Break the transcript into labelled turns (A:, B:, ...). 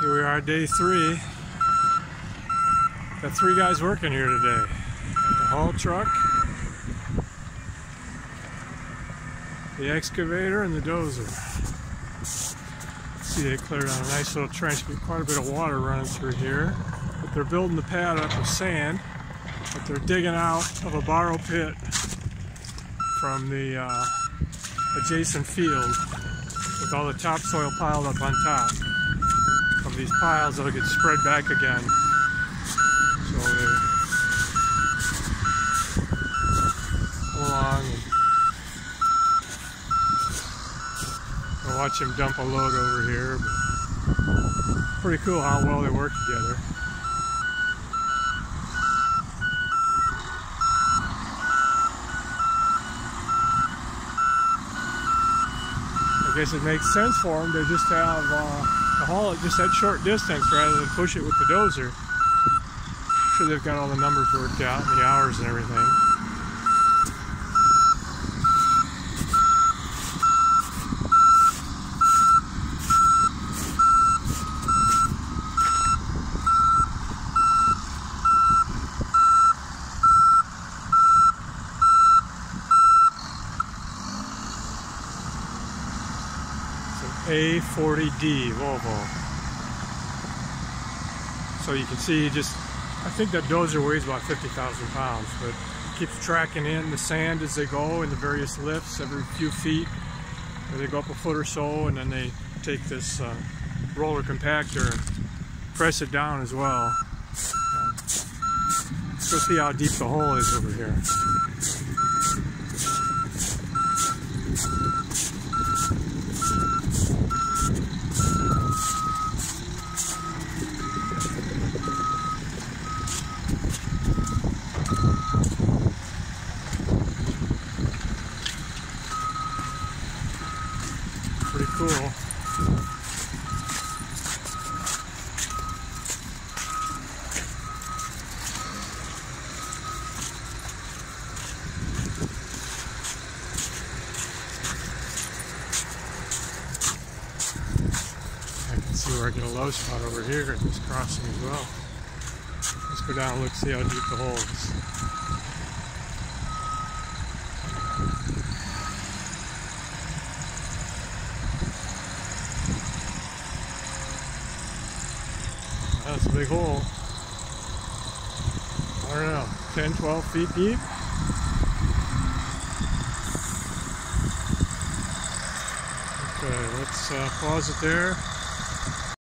A: Here we are, day three. Got three guys working here today. The haul truck, the excavator, and the dozer. See, they cleared out a nice little trench, but quite a bit of water running through here. But they're building the pad up with sand, but they're digging out of a borrow pit from the uh, adjacent field with all the topsoil piled up on top of these piles that'll get spread back again. So they go along and I'll watch him dump a load over here. Pretty cool how well they work together. I guess it makes sense for them to just have uh, to haul it just that short distance rather than push it with the dozer. I'm sure they've got all the numbers worked out and the hours and everything. A40D Volvo. So you can see just, I think that dozer weighs about 50,000 pounds, but keeps tracking in the sand as they go in the various lifts every few feet. They go up a foot or so and then they take this uh, roller compactor and press it down as well. Let's go see how deep the hole is over here. Pretty cool. I can see where I get a low spot over here at this crossing as well. Let's go down and look, see how deep the hole is. That's a big hole. I don't know, 10, 12 feet deep? Okay, let's uh, pause it there.